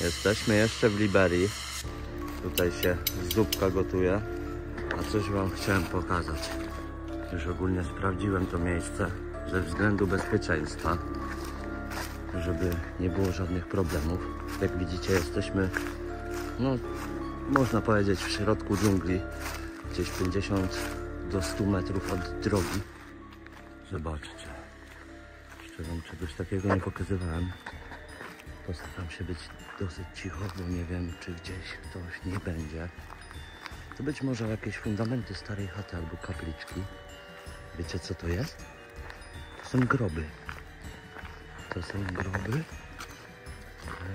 Jesteśmy jeszcze w Liberii. Tutaj się zupka gotuje. A coś Wam chciałem pokazać. Już ogólnie sprawdziłem to miejsce ze względu bezpieczeństwa, żeby nie było żadnych problemów. Jak widzicie, jesteśmy, no, można powiedzieć, w środku dżungli, gdzieś 50 do 100 metrów od drogi. Zobaczcie. Jeszcze Wam czegoś takiego nie pokazywałem. Postaram się być dosyć cicho, bo nie wiem, czy gdzieś ktoś nie będzie. To być może jakieś fundamenty starej chaty albo kapliczki. Wiecie co to jest? To są groby. To są groby, które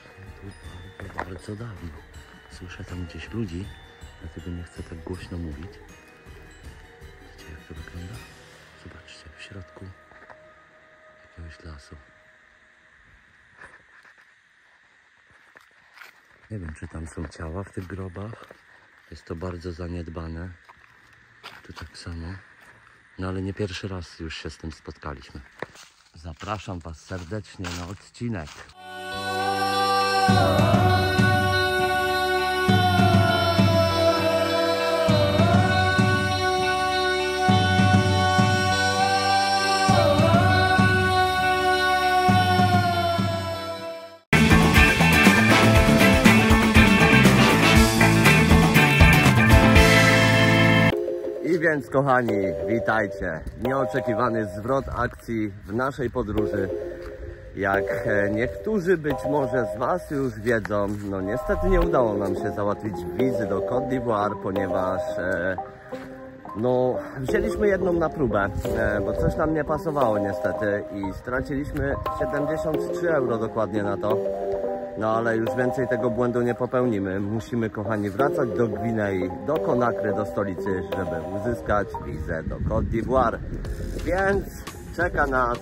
są tu bardzo, bardzo dawno. Słyszę tam gdzieś ludzi, dlatego nie chcę tak głośno mówić. Widzicie jak to wygląda? Zobaczcie, w środku jakiegoś lasu. Nie wiem, czy tam są ciała w tych grobach. Jest to bardzo zaniedbane. Tu tak samo. No ale nie pierwszy raz już się z tym spotkaliśmy. Zapraszam Was serdecznie na odcinek. Więc kochani, witajcie. Nieoczekiwany zwrot akcji w naszej podróży. Jak e, niektórzy być może z Was już wiedzą, no niestety nie udało nam się załatwić wizy do Côte d'Ivoire, ponieważ e, no wzięliśmy jedną na próbę, e, bo coś nam nie pasowało niestety i straciliśmy 73 euro dokładnie na to. No ale już więcej tego błędu nie popełnimy. Musimy, kochani, wracać do Gwinei, do Konakry, do stolicy, żeby uzyskać wizę do Côte d'Ivoire. Więc czeka nas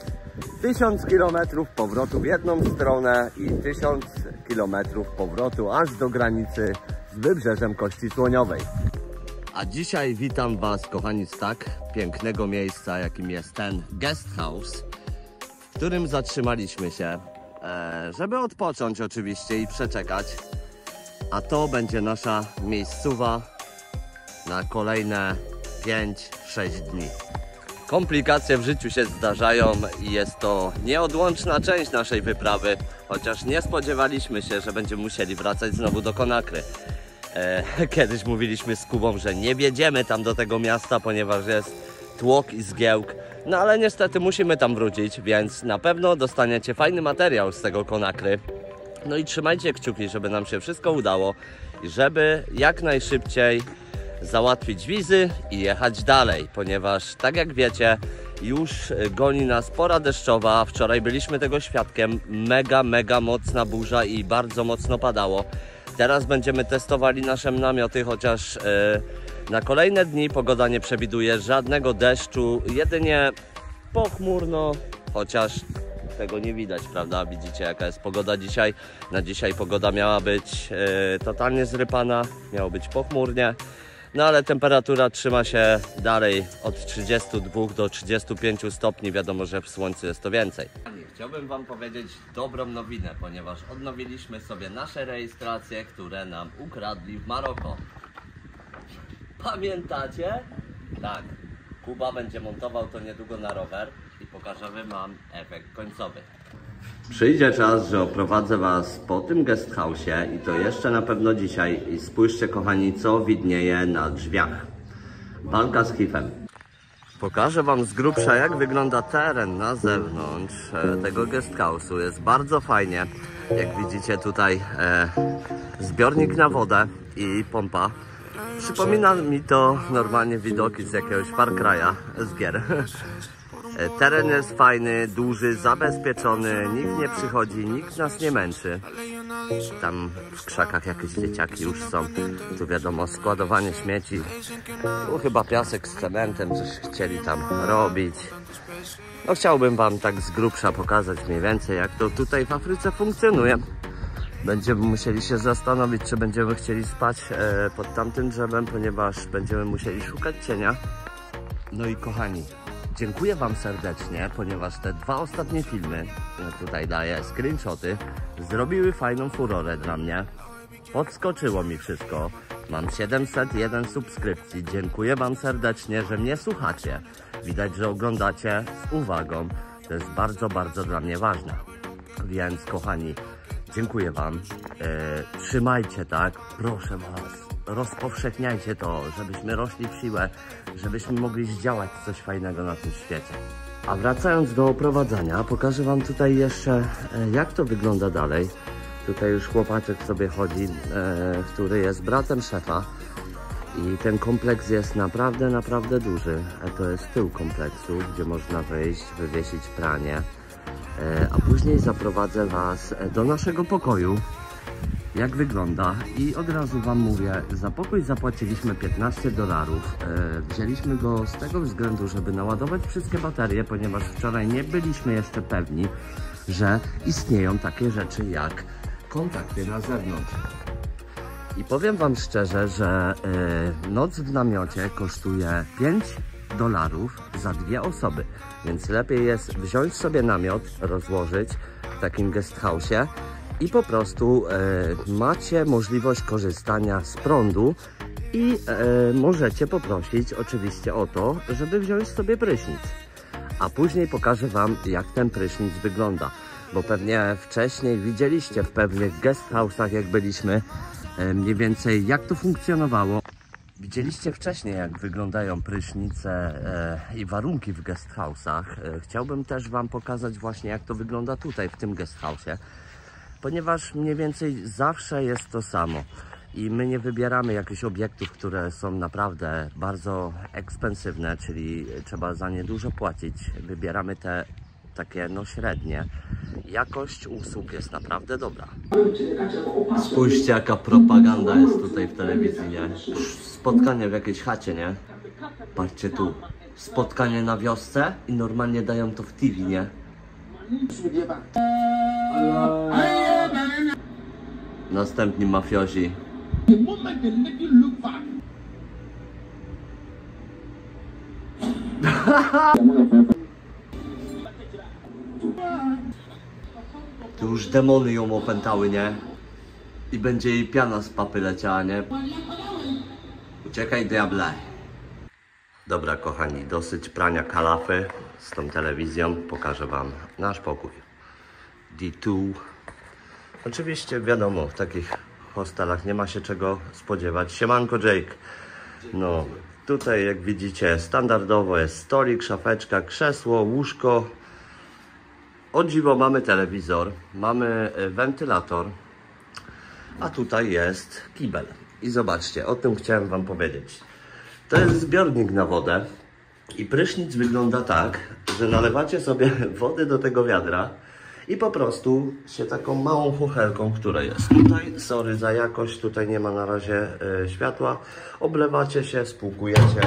1000 km powrotu w jedną stronę i 1000 km powrotu aż do granicy z wybrzeżem Kości Słoniowej. A dzisiaj witam Was, kochani, z tak pięknego miejsca, jakim jest ten guest house, w którym zatrzymaliśmy się żeby odpocząć oczywiście i przeczekać. A to będzie nasza miejscowa na kolejne 5-6 dni. Komplikacje w życiu się zdarzają i jest to nieodłączna część naszej wyprawy, chociaż nie spodziewaliśmy się, że będziemy musieli wracać znowu do Konakry. E, kiedyś mówiliśmy z Kubą, że nie wjedziemy tam do tego miasta, ponieważ jest tłok i zgiełk. No ale niestety musimy tam wrócić, więc na pewno dostaniecie fajny materiał z tego Konakry. No i trzymajcie kciuki, żeby nam się wszystko udało i żeby jak najszybciej załatwić wizy i jechać dalej, ponieważ tak jak wiecie, już goni nas pora deszczowa. Wczoraj byliśmy tego świadkiem. Mega, mega mocna burza i bardzo mocno padało. Teraz będziemy testowali nasze namioty, chociaż e, na kolejne dni pogoda nie przewiduje żadnego deszczu, jedynie pochmurno, chociaż tego nie widać, prawda? Widzicie jaka jest pogoda dzisiaj. Na dzisiaj pogoda miała być e, totalnie zrypana, miało być pochmurnie. No ale temperatura trzyma się dalej od 32 do 35 stopni. Wiadomo, że w słońcu jest to więcej. Chciałbym Wam powiedzieć dobrą nowinę, ponieważ odnowiliśmy sobie nasze rejestracje, które nam ukradli w Maroko. Pamiętacie? Tak. Kuba będzie montował to niedługo na rower i pokażemy Wam efekt końcowy. Przyjdzie czas, że oprowadzę Was po tym guest house'ie i to jeszcze na pewno dzisiaj. I spójrzcie kochani, co widnieje na drzwiach. Walka z hifem. Pokażę Wam z grubsza, jak wygląda teren na zewnątrz e, tego guest house'u. Jest bardzo fajnie. Jak widzicie tutaj e, zbiornik na wodę i pompa. Przypomina mi to normalnie widoki z jakiegoś Far z gier. Teren jest fajny, duży, zabezpieczony, nikt nie przychodzi, nikt nas nie męczy. Tam w krzakach jakieś dzieciaki już są. Tu wiadomo, składowanie śmieci. Tu chyba piasek z cementem, coś chcieli tam robić. No chciałbym Wam tak z grubsza pokazać mniej więcej, jak to tutaj w Afryce funkcjonuje. Będziemy musieli się zastanowić, czy będziemy chcieli spać e, pod tamtym drzewem, ponieważ będziemy musieli szukać cienia. No i kochani, dziękuję Wam serdecznie, ponieważ te dwa ostatnie filmy, tutaj daję screenshoty, zrobiły fajną furorę dla mnie. Podskoczyło mi wszystko. Mam 701 subskrypcji. Dziękuję Wam serdecznie, że mnie słuchacie. Widać, że oglądacie z uwagą. To jest bardzo, bardzo dla mnie ważne. Więc kochani, dziękuję Wam. E, trzymajcie tak, proszę Was. Rozpowszechniajcie to, żebyśmy rośli w siłę, żebyśmy mogli zdziałać coś fajnego na tym świecie. A wracając do oprowadzania, pokażę Wam tutaj jeszcze, e, jak to wygląda dalej. Tutaj już chłopaczek sobie chodzi, e, który jest bratem szefa. I ten kompleks jest naprawdę, naprawdę duży. E, To jest tył kompleksu, gdzie można wejść, wywiesić pranie. E, A później zaprowadzę Was e, do naszego pokoju. Jak wygląda? I od razu Wam mówię, za pokój zapłaciliśmy 15 dolarów. E, Wzięliśmy go z tego względu, żeby naładować wszystkie baterie, ponieważ wczoraj nie byliśmy jeszcze pewni, że istnieją takie rzeczy jak kontakty na zewnątrz. I powiem Wam szczerze, że noc w namiocie kosztuje 5 dolarów za dwie osoby, więc lepiej jest wziąć sobie namiot, rozłożyć w takim guest house'ie i po prostu e, macie możliwość korzystania z prądu i e, możecie poprosić oczywiście o to, żeby wziąć sobie prysznic. A później pokażę Wam, jak ten prysznic wygląda. Bo pewnie wcześniej widzieliście w pewnych guest house'ach, jak byliśmy, e, mniej więcej jak to funkcjonowało. Widzieliście wcześniej, jak wyglądają prysznice e, i warunki w guest house'ach. E, chciałbym też Wam pokazać właśnie, jak to wygląda tutaj, w tym guest. Ponieważ mniej więcej zawsze jest to samo. I my nie wybieramy jakichś obiektów, które są naprawdę bardzo ekspensywne, czyli trzeba za nie dużo płacić. Wybieramy te takie no średnie. Jakość usług jest naprawdę dobra. Spójrzcie jaka propaganda jest tutaj w telewizji, nie? Spotkanie w jakiejś chacie, nie? Patrzcie tu. Spotkanie na wiosce i normalnie dają to w TV, nie? Następni mafiozi. już demony ją opętały, nie? I będzie jej piana z papy leciała, nie? Uciekaj, diable. Dobra, kochani, dosyć prania kalafy z tą telewizją. Pokażę Wam nasz pokój. D2. Oczywiście, wiadomo, w takich hostelach nie ma się czego spodziewać. Siemanko, Jake. No, tutaj jak widzicie, standardowo jest stolik, szafeczka, krzesło, łóżko, o dziwo mamy telewizor, mamy e, wentylator, a tutaj jest kibel. I zobaczcie, o tym chciałem Wam powiedzieć. To jest zbiornik na wodę i prysznic wygląda tak, że nalewacie sobie wody do tego wiadra i po prostu się taką małą fuchelką, która jest tutaj, sorry za jakość, tutaj nie ma na razie e, światła, oblewacie się, spłukujecie.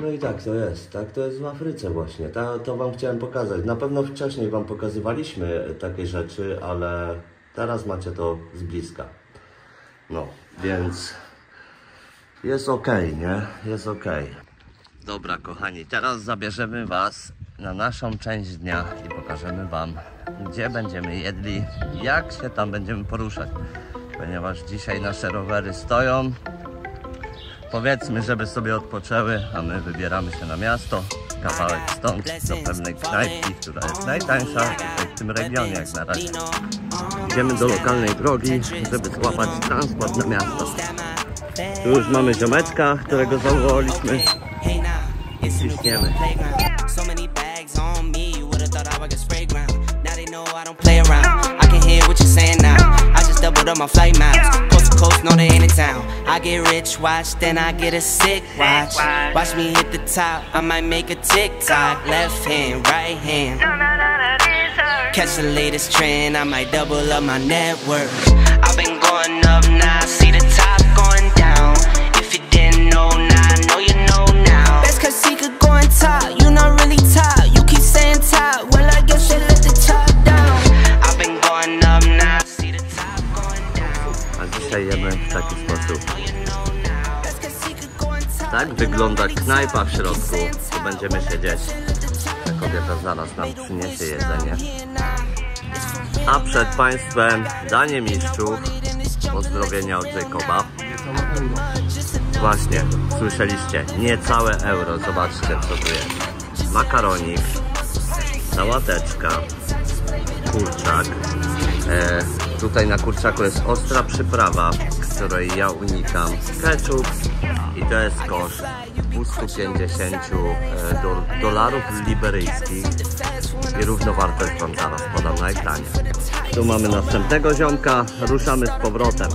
No i tak to jest, tak to jest w Afryce właśnie. Ta, to Wam chciałem pokazać. Na pewno wcześniej Wam pokazywaliśmy takie rzeczy, ale teraz macie to z bliska. No, więc jest ok, nie? Jest ok. Dobra, kochani, teraz zabierzemy Was na naszą część dnia i pokażemy Wam, gdzie będziemy jedli, jak się tam będziemy poruszać. Ponieważ dzisiaj nasze rowery stoją, Powiedzmy, żeby sobie odpoczęły, a my wybieramy się na miasto, kawałek stąd do pewnej knajpki, która jest najtańsza w tym regionie jak na razie. Idziemy do lokalnej drogi, żeby złapać transport na miasto. Tu już mamy ziomeczka, którego zawołaliśmy. Ciśniemy. I can hear what you're saying now. I just doubled up my flight miles. Coast know they ain't in town. I get rich, watch, then I get a sick watch. Watch me hit the top, I might make a TikTok. Left hand, right hand. Catch the latest trend, I might double up my net worth. I've been going up now, see the top going down. If you didn't know now, know you know now. Best cause he could go on top, you not really top. You keep saying top, well I guess you dzisiaj w taki sposób. Tak wygląda knajpa w środku. Tu będziemy siedzieć. Ta kobieta zaraz nam przyniesie jedzenie. A przed Państwem danie mistrzów. Pozdrowienia od Jacoba. Właśnie, słyszeliście, niecałe euro. Zobaczcie co tu jest. Makaronik, sałateczka, kurczak. E, tutaj na kurczaku jest ostra przyprawa, której ja unikam. Ketchup i to jest koszt 250 e, do, dolarów liberyjskich i równowartość Wam zaraz podam na ekranie. Tu mamy następnego ziomka, ruszamy z powrotem.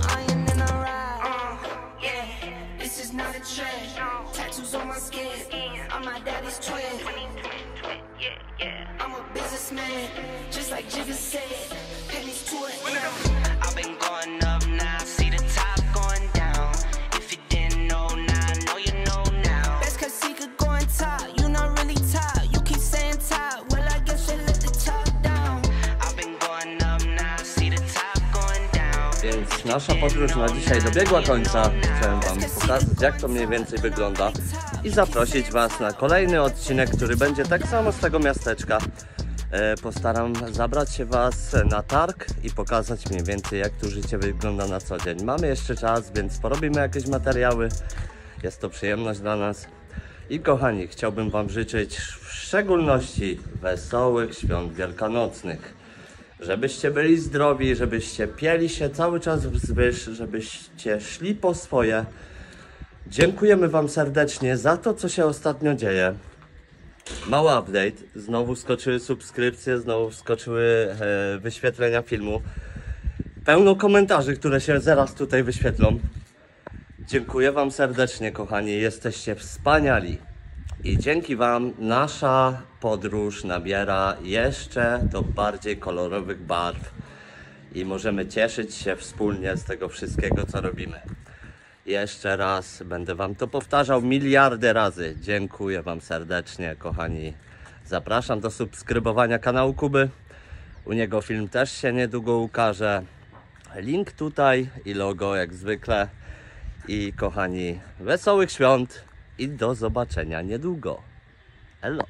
I'm a businessman, just like said. Nasza podróż na dzisiaj dobiegła końca. Chciałem Wam pokazać, jak to mniej więcej wygląda i zaprosić Was na kolejny odcinek, który będzie tak samo z tego miasteczka. E, Postaram zabrać się Was na targ i pokazać mniej więcej, jak tu życie wygląda na co dzień. Mamy jeszcze czas, więc porobimy jakieś materiały. Jest to przyjemność dla nas. I kochani, chciałbym Wam życzyć w szczególności wesołych świąt wielkanocnych żebyście byli zdrowi, żebyście pieli się cały czas wzwyż, żebyście szli po swoje. Dziękujemy Wam serdecznie za to, co się ostatnio dzieje. Mały update, znowu skoczyły subskrypcje, znowu skoczyły e, wyświetlenia filmu. Pełno komentarzy, które się zaraz tutaj wyświetlą. Dziękuję Wam serdecznie, kochani, jesteście wspaniali. I dzięki Wam nasza podróż nabiera jeszcze do bardziej kolorowych barw i możemy cieszyć się wspólnie z tego wszystkiego, co robimy. Jeszcze raz będę Wam to powtarzał miliardy razy. Dziękuję Wam serdecznie, kochani. Zapraszam do subskrybowania kanału Kuby. U niego film też się niedługo ukaże. Link tutaj i logo jak zwykle. I kochani, wesołych świąt i do zobaczenia niedługo. Hello.